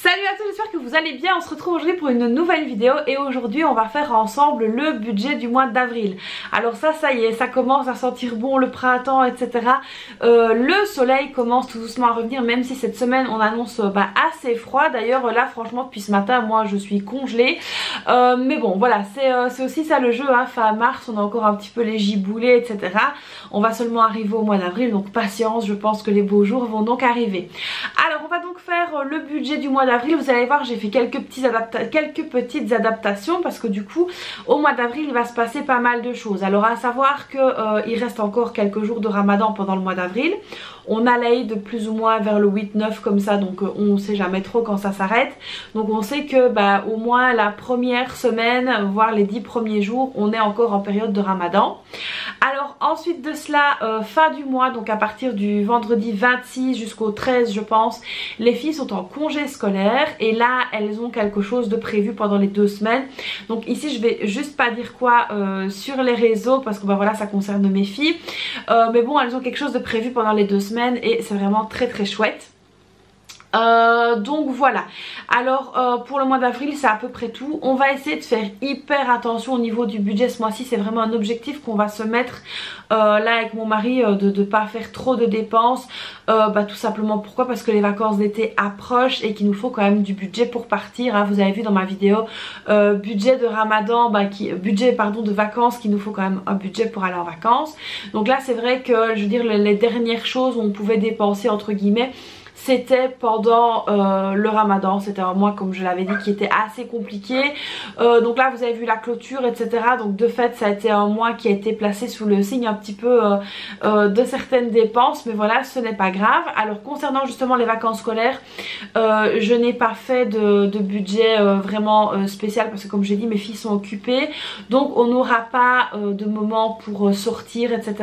Salut à tous, j'espère que vous allez bien. On se retrouve aujourd'hui pour une nouvelle vidéo et aujourd'hui on va faire ensemble le budget du mois d'avril. Alors ça, ça y est, ça commence à sentir bon le printemps, etc. Euh, le soleil commence tout doucement à revenir, même si cette semaine on annonce bah, assez froid. D'ailleurs là, franchement, depuis ce matin, moi je suis congelée. Euh, mais bon, voilà, euh, c'est aussi ça le jeu. Hein. Fin mars, on a encore un petit peu les giboulés, etc. On va seulement arriver au mois d'avril, donc patience, je pense que les beaux jours vont donc arriver. Alors on va donc faire le budget du mois d'avril, vous allez voir j'ai fait quelques, petits quelques petites adaptations parce que du coup au mois d'avril il va se passer pas mal de choses. Alors à savoir qu'il euh, reste encore quelques jours de ramadan pendant le mois d'avril. On a de plus ou moins vers le 8-9 comme ça donc euh, on sait jamais trop quand ça s'arrête. Donc on sait que bah, au moins la première semaine voire les 10 premiers jours on est encore en période de ramadan. Alors ensuite de cela euh, fin du mois donc à partir du vendredi 26 jusqu'au 13 je pense les filles sont en congé scolaire et là elles ont quelque chose de prévu pendant les deux semaines. Donc ici je vais juste pas dire quoi euh, sur les réseaux parce que bah voilà ça concerne mes filles. mais bon elles ont quelque chose de prévu pendant les deux semaines et c'est vraiment très très chouette. Euh, donc voilà. Alors euh, pour le mois d'avril c'est à peu près tout. On va essayer de faire hyper attention au niveau du budget. Ce mois-ci c'est vraiment un objectif qu'on va se mettre euh, là avec mon mari de ne pas faire trop de dépenses. Bah, tout simplement pourquoi? Parce que les vacances d'été approchent et qu'il nous faut quand même du budget pour partir hein. vous avez vu dans ma vidéo budget de ramadan bah, budget pardon de vacances qu'il nous faut quand même un budget pour aller en vacances. Donc là c'est vrai que je veux dire les dernières choses où on pouvait dépenser entre guillemets c'était pendant euh, le ramadan, c'était un mois comme je l'avais dit qui était assez compliqué. Euh, donc là vous avez vu la clôture etc. Donc de fait ça a été un mois qui a été placé sous le signe un petit peu euh, de certaines dépenses. Mais voilà ce n'est pas grave. Alors concernant justement les vacances scolaires, je n'ai pas fait de, de budget vraiment spécial parce que comme j'ai dit mes filles sont occupées. Donc on n'aura pas de moment pour sortir etc.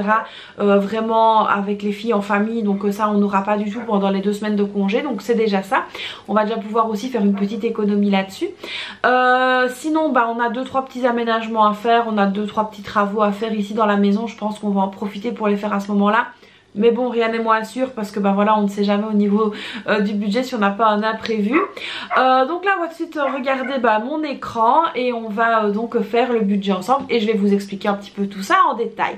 vraiment avec les filles en famille. Donc ça on n'aura pas du tout pendant les deux semaines de congé donc c'est déjà ça. On va déjà pouvoir aussi faire une petite économie là-dessus. Euh, sinon bah on a deux trois petits aménagements à faire on a deux trois petits travaux à faire ici dans la maison. Je pense qu'on va en profiter pour les faire à ce moment là mais bon rien n'est moins sûr parce que bah voilà on ne sait jamais au niveau euh, du budget si on n'a pas un imprévu. Euh, donc là on va tout de suite regarder bah, mon écran et on va donc faire le budget ensemble et je vais vous expliquer un petit peu tout ça en détail.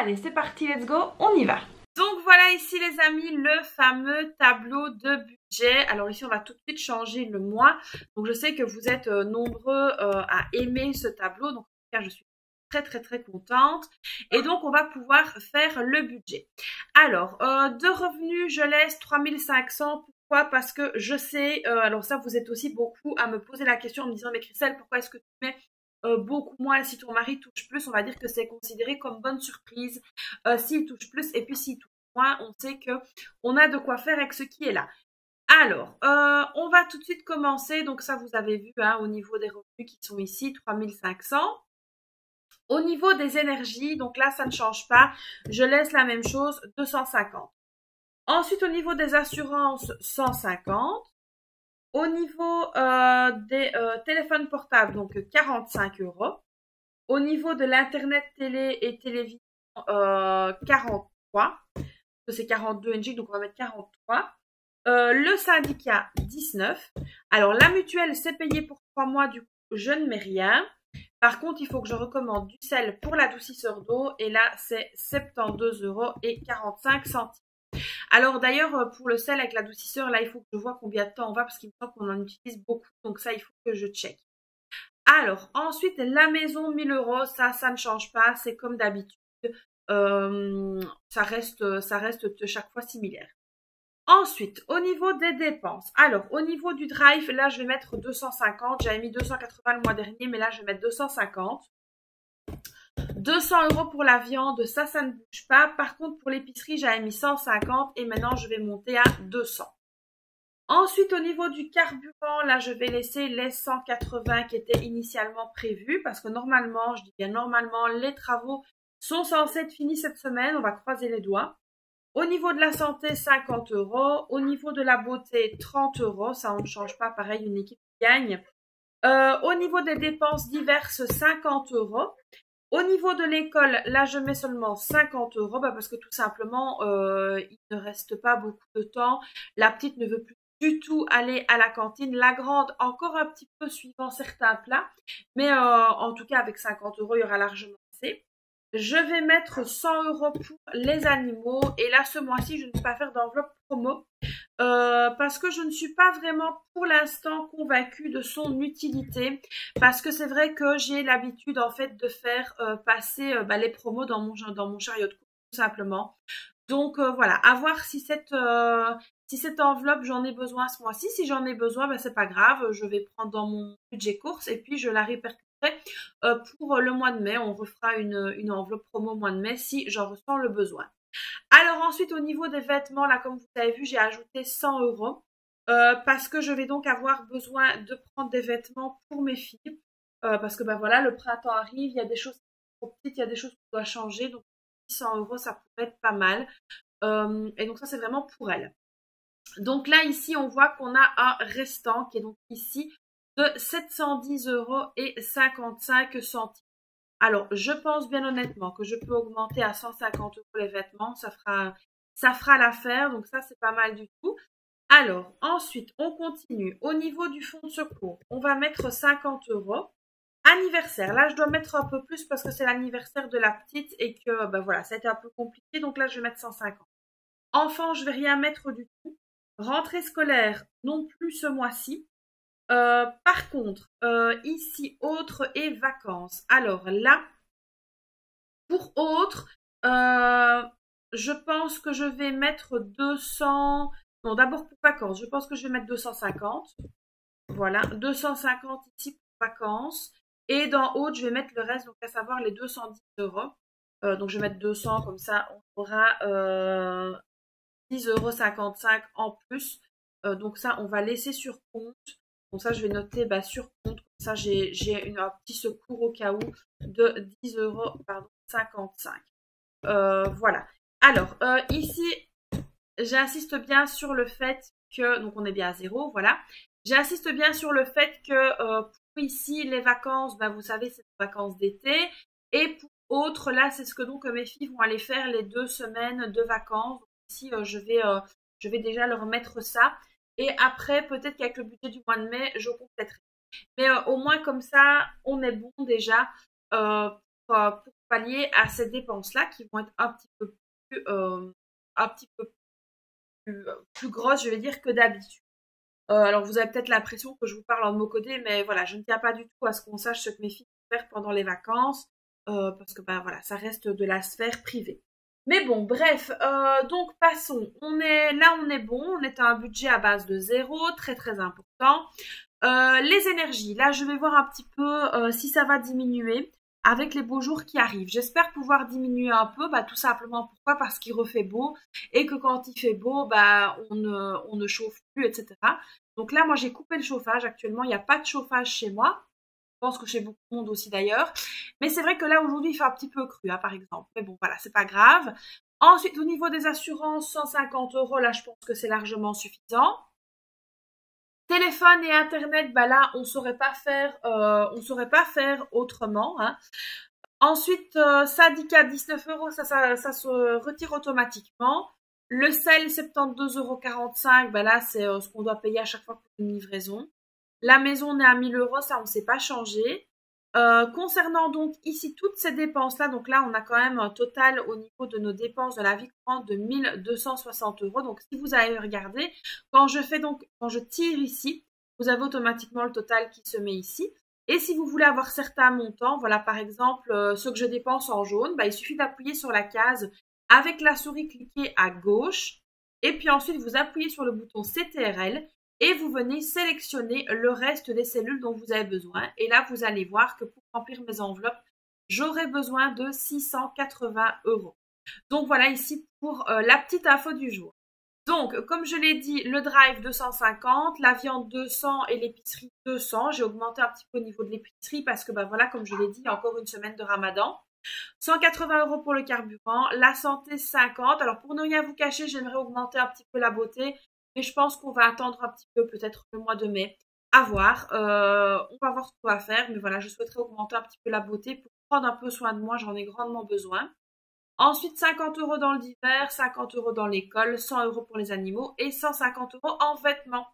Allez c'est parti let's go on y va donc voilà ici les amis le fameux tableau de budget. Alors ici on va tout de suite changer le mois. Donc je sais que vous êtes euh, nombreux euh, à aimer ce tableau. Donc je suis très très très contente. Et donc on va pouvoir faire le budget. Alors euh, de revenus je laisse 3500. Pourquoi? Parce que je sais, alors ça vous êtes aussi beaucoup à me poser la question en me disant mais Christelle pourquoi est-ce que tu mets beaucoup moins si ton mari touche plus, on va dire que c'est considéré comme bonne surprise euh, s'il touche plus et puis s'il touche moins, on sait que on a de quoi faire avec ce qui est là. Alors, euh, on va tout de suite commencer. Donc ça, vous avez vu hein, au niveau des revenus qui sont ici, 3500. Au niveau des énergies, donc là, ça ne change pas. Je laisse la même chose, 250. Ensuite, au niveau des assurances, 150. Au niveau euh, des euh, téléphones portables, donc 45 euros. Au niveau de l'internet télé et télévision, 43. Euh, c'est 42 NG, donc on va mettre 43. le syndicat, 19. Alors la mutuelle, c'est payé pour 3 mois, du coup, je ne mets rien. Par contre, il faut que je recommande du sel pour l'adoucisseur d'eau. Et là, c'est 72 euros et 45 centimes. Alors d'ailleurs, euh, pour le sel avec l'adoucisseur, là, il faut que je vois combien de temps on va parce qu'il me semble qu'on en utilise beaucoup. Donc ça, il faut que je check. Alors, ensuite, la maison, 1000 euros, ça, ça ne change pas. C'est comme d'habitude. Euh, ça, reste, ça reste chaque fois similaire. Ensuite, au niveau des dépenses. Alors, au niveau du drive, là, je vais mettre 250. J'avais mis 280 le mois dernier, mais là, je vais mettre 250. 200 euros pour la viande, ça, ça ne bouge pas. Par contre, pour l'épicerie, j'avais mis 150 et maintenant, je vais monter à 200. Ensuite, au niveau du carburant, là, je vais laisser les 180 qui étaient initialement prévus parce que normalement, je dis bien normalement, les travaux sont censés être finis cette semaine. On va croiser les doigts. Au niveau de la santé, 50 euros. Au niveau de la beauté, 30 euros. Ça, on ne change pas. Pareil, une équipe gagne. Euh, au niveau des dépenses diverses, 50 euros. Au niveau de l'école, là je mets seulement 50 euros bah, parce que tout simplement euh, il ne reste pas beaucoup de temps. La petite ne veut plus du tout aller à la cantine. La grande, encore un petit peu suivant certains plats. Mais euh, en tout cas, avec 50 euros, il y aura largement assez. Je vais mettre 100 euros pour les animaux. Et là, ce mois-ci, je ne vais pas faire d'enveloppe promo. Euh, parce que je ne suis pas vraiment pour l'instant convaincue de son utilité. Parce que c'est vrai que j'ai l'habitude en fait de faire euh, passer bah, les promos dans mon, chariot de course tout simplement. Donc voilà, à voir si cette, si cette enveloppe, j'en ai besoin ce mois-ci. Si j'en ai besoin, ben, c'est pas grave. Je vais prendre dans mon budget course et puis je la répercuterai euh, pour le mois de mai. On refera une, enveloppe promo au mois de mai si j'en ressens le besoin. Alors ensuite, au niveau des vêtements, là, comme vous avez vu, j'ai ajouté 100 euros. Euh, parce que je vais donc avoir besoin de prendre des vêtements pour mes filles. Euh, parce que ben voilà, le printemps arrive, il y a des choses trop petites, il y a des choses qui doivent changer. Donc 100 euros, ça pourrait être pas mal. et donc ça, c'est vraiment pour elles. Donc là, ici, on voit qu'on a un restant qui est donc ici de 710 euros et 55 centimes. Alors, je pense bien honnêtement que je peux augmenter à 150 euros les vêtements. Ça fera, ça fera l'affaire. Donc ça, c'est pas mal du tout. Alors, ensuite, on continue. Au niveau du fonds de secours, on va mettre 50 euros. Anniversaire. Là, je dois mettre un peu plus parce que c'est l'anniversaire de la petite et que, ben voilà, ça a été un peu compliqué. Donc là, je vais mettre 150. Enfant, je vais rien mettre du tout. Rentrée scolaire non plus ce mois-ci. Euh, par contre, euh, ici, autres et vacances. Alors là, pour autres, euh, je pense que je vais mettre 200. Non, d'abord pour vacances, je pense que je vais mettre 250. Voilà, 250 ici pour vacances. Et dans autres, je vais mettre le reste, donc à savoir les 210 euros. donc je vais mettre 200, comme ça on aura 10,55€ en plus. Donc ça, on va laisser sur compte. Donc ça, je vais noter bah, sur compte. Ça, j'ai un petit secours au cas où de 10,55€. Euh, voilà. Alors, euh, ici, j'insiste bien sur le fait que, donc on est bien à zéro, voilà. J'insiste bien sur le fait que pour ici, les vacances, bah, vous savez, c'est les vacances d'été. Et pour autres, là, c'est ce que donc mes filles vont aller faire les deux semaines de vacances. Euh, je vais, euh, je vais déjà leur mettre ça. Et après, peut-être qu'avec le budget du mois de mai, je compléterai. Mais euh, au moins comme ça, on est bon déjà pour, pallier à ces dépenses-là qui vont être un petit peu plus, un petit peu plus, grosses, je vais dire, que d'habitude. alors vous avez peut-être l'impression que je vous parle en mot codé, mais voilà, je ne tiens pas du tout à ce qu'on sache ce que mes filles vont faire pendant les vacances, parce que ben voilà, ça reste de la sphère privée. Mais bon, bref, euh, donc passons. On est là, on est bon. On est à un budget à base de zéro, très très important. Euh, les énergies, là, je vais voir un petit peu euh, si ça va diminuer avec les beaux jours qui arrivent. J'espère pouvoir diminuer un peu, bah, tout simplement pourquoi? Parce qu'il refait beau et que quand il fait beau, bah, on ne, on ne chauffe plus, etc. Donc là, moi, j'ai coupé le chauffage. Actuellement, il n'y a pas de chauffage chez moi pense que chez beaucoup de monde aussi d'ailleurs. Mais c'est vrai que là aujourd'hui il fait un petit peu cru, hein, par exemple. Mais bon, voilà, c'est pas grave. Ensuite, au niveau des assurances, 150 euros, là je pense que c'est largement suffisant. Téléphone et internet, bah là on faire, euh, saurait pas faire autrement. Hein. Ensuite, euh, syndicat 19 euros, ça, ça, se retire automatiquement. Le sel 72,45 euros, bah là c'est euh, ce qu'on doit payer à chaque fois pour une livraison. La maison, on est à 1000 euros, ça, on ne s'est pas changé. Euh, concernant donc ici toutes ces dépenses-là, donc là, on a quand même un total au niveau de nos dépenses de la vie courante de 1260 euros. Donc, si vous avez regardé, quand je fais donc, quand je tire ici, vous avez automatiquement le total qui se met ici. Et si vous voulez avoir certains montants, voilà par exemple euh, ce que je dépense en jaune, bah, il suffit d'appuyer sur la case avec la souris cliquée à gauche et puis ensuite vous appuyez sur le bouton CTRL et vous venez sélectionner le reste des cellules dont vous avez besoin. Et là, vous allez voir que pour remplir mes enveloppes, j'aurai besoin de 680 euros. Donc voilà ici pour euh, la petite info du jour. Donc, comme je l'ai dit, le drive 250, la viande 200 et l'épicerie 200. J'ai augmenté un petit peu au niveau de l'épicerie parce que, ben voilà, comme je l'ai dit, il y a encore une semaine de ramadan. 180 euros pour le carburant, la santé 50. Alors, pour ne rien vous cacher, j'aimerais augmenter un petit peu la beauté. Mais je pense qu'on va attendre un petit peu, peut-être le mois de mai. À voir. Euh, on va voir ce qu'on va faire. Mais voilà, je souhaiterais augmenter un petit peu la beauté pour prendre un peu soin de moi. J'en ai grandement besoin. Ensuite, 50 euros dans le divers, 50 euros dans l'école, 100 euros pour les animaux et 150 euros en vêtements.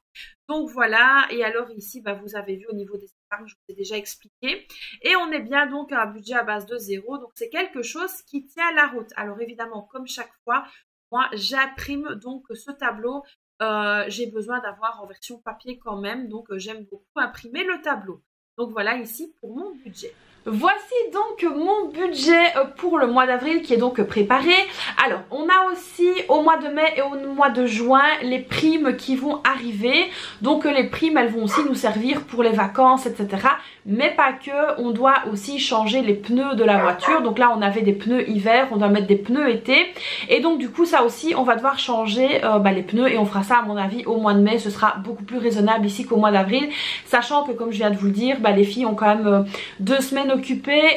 Donc voilà, et alors ici, bah, vous avez vu au niveau des épargnes, je vous ai déjà expliqué. Et on est bien donc à un budget à base de zéro, donc c'est quelque chose qui tient la route. Alors évidemment, comme chaque fois, moi j'imprime donc ce tableau. Euh, j'ai besoin d'avoir en version papier quand même, donc euh, j'aime beaucoup imprimer le tableau. Donc voilà ici pour mon budget. Voici donc mon budget euh, pour le mois d'avril qui est donc préparé. Alors, on a aussi au mois de mai et au mois de juin les primes qui vont arriver. Donc les primes, elles vont aussi nous servir pour les vacances, etc. Mais pas que, on doit aussi changer les pneus de la voiture. Donc là, on avait des pneus hiver, on doit mettre des pneus été. Et donc du coup, ça aussi, on va devoir changer euh, bah, les pneus et on fera ça à mon avis au mois de mai. Ce sera beaucoup plus raisonnable ici qu'au mois d'avril. Sachant que comme je viens de vous le dire, bah, les filles ont quand même euh, deux semaines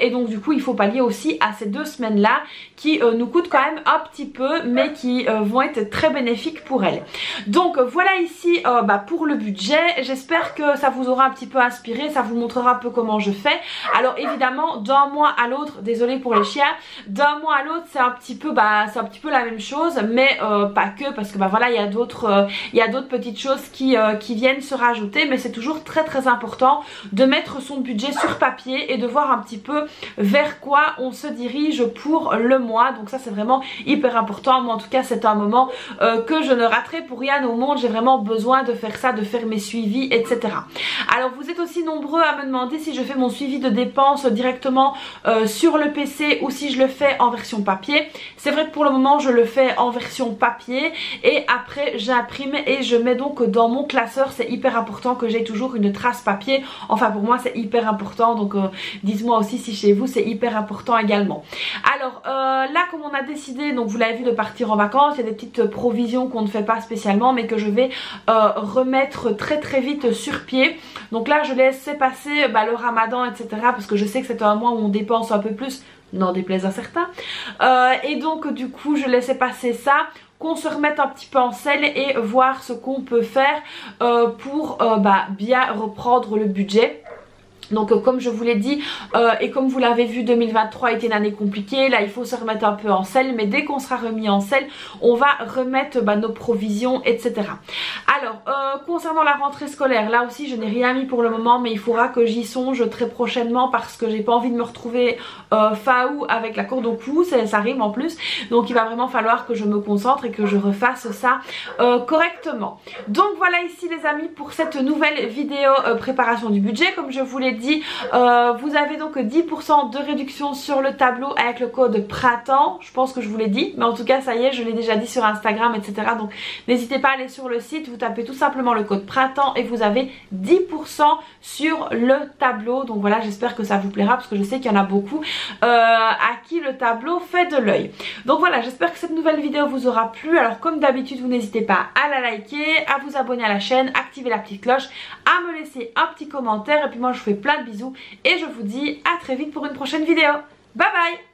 et donc du coup il faut pallier aussi à ces deux semaines là qui euh, nous coûtent quand même un petit peu mais qui euh, vont être très bénéfiques pour elles. Donc voilà ici euh, bah, pour le budget. J'espère que ça vous aura un petit peu inspiré, ça vous montrera un peu comment je fais. Alors évidemment d'un mois à l'autre, désolé pour les chiens, d'un mois à l'autre c'est un petit peu bah c'est un petit peu la même chose mais pas que parce que bah voilà il y a d'autres il y a d'autres petites choses qui, qui viennent se rajouter mais c'est toujours très très important de mettre son budget sur papier et de voir un petit peu vers quoi on se dirige pour le mois. Donc ça c'est vraiment hyper important. Moi en tout cas c'est un moment euh, que je ne raterai pour rien au monde. J'ai vraiment besoin de faire ça, de faire mes suivis, etc. Alors vous êtes aussi nombreux à me demander si je fais mon suivi de dépenses directement euh, sur le PC ou si je le fais en version papier. C'est vrai que pour le moment je le fais en version papier et après j'imprime et je mets donc dans mon classeur. C'est hyper important que j'ai toujours une trace papier. Enfin pour moi c'est hyper important donc euh, dites-moi aussi si chez vous c'est hyper important également. Alors euh, là comme on a décidé, donc vous l'avez vu de partir en vacances, il y a des petites provisions qu'on ne fait pas spécialement mais que je vais euh, remettre très très vite sur pied. Donc là je laisse passer bah, le ramadan etc parce que je sais que c'est un mois où on dépense un peu plus n'en déplaise à certains. Euh, et donc du coup je laissais passer ça qu'on se remette un petit peu en selle et voir ce qu'on peut faire pour bah, bien reprendre le budget. Donc euh, comme je vous l'ai dit euh, et comme vous l'avez vu 2023 a été une année compliquée là il faut se remettre un peu en selle mais dès qu'on sera remis en selle on va remettre bah, nos provisions etc. Alors euh, concernant la rentrée scolaire là aussi je n'ai rien mis pour le moment mais il faudra que j'y songe très prochainement parce que j'ai pas envie de me retrouver août avec la corde au cou ça, ça rime en plus donc il va vraiment falloir que je me concentre et que je refasse ça correctement. Donc voilà ici les amis pour cette nouvelle vidéo préparation du budget comme je vous l'ai dit euh, vous avez donc 10% de réduction sur le tableau avec le code printemps. Je pense que je vous l'ai dit, mais en tout cas ça y est, je l'ai déjà dit sur Instagram, etc. Donc n'hésitez pas à aller sur le site, vous tapez tout simplement le code printemps et vous avez 10% sur le tableau. Donc voilà, j'espère que ça vous plaira parce que je sais qu'il y en a beaucoup euh, à qui le tableau fait de l'œil. Donc voilà, j'espère que cette nouvelle vidéo vous aura plu. Alors comme d'habitude, vous n'hésitez pas à la liker, à vous abonner à la chaîne, activer la petite cloche, à me laisser un petit commentaire et puis moi je fais plein de bisous et je vous dis à très vite pour une prochaine vidéo. Bye bye